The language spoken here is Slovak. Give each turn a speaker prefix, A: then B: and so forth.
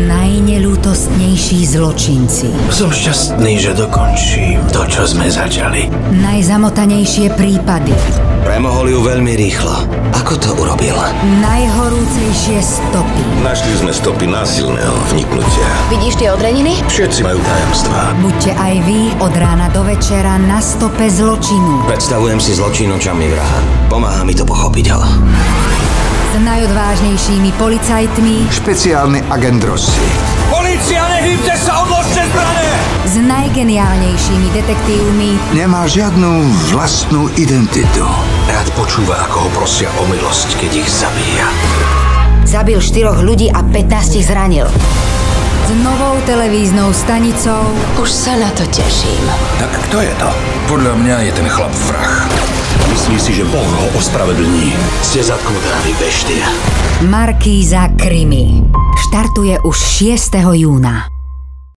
A: Najneľútostnejší zločinci.
B: Som šťastný, že dokončím to, čo sme začali.
A: Najzamotanejšie prípady.
C: Premohol ju veľmi rýchlo. Ako to urobil?
A: Najhorúcejšie stopy.
D: Našli sme stopy násilného vniknutia.
E: Vidíš tie odreniny?
D: Všetci majú tajomstvá.
A: Buďte aj vy od rána do večera na stope zločinu.
C: Predstavujem si zločin očami vraha. Pomáha
A: najodvážnejšími policajtmi.
F: Špeciálny agent Rossi.
D: Polícia, nehýbte sa, odložte zbrané!
A: S najgeniálnejšími detektívmi.
F: Nemá žiadnu vlastnú identitu.
B: Rád počúva, ako ho prosia o milosť, keď ich zabíja.
A: Zabil štyroch ľudí a 15 ich zranil. S novou televíznou stanicou
E: Už sa na to teším.
B: Tak kto je to?
D: Podľa mňa je ten chlap vrah. Si, že Boh ho ospravedlní.
B: Ste zatknutá, vy beštia.
A: Markíza Krimi. Štartuje už 6. júna.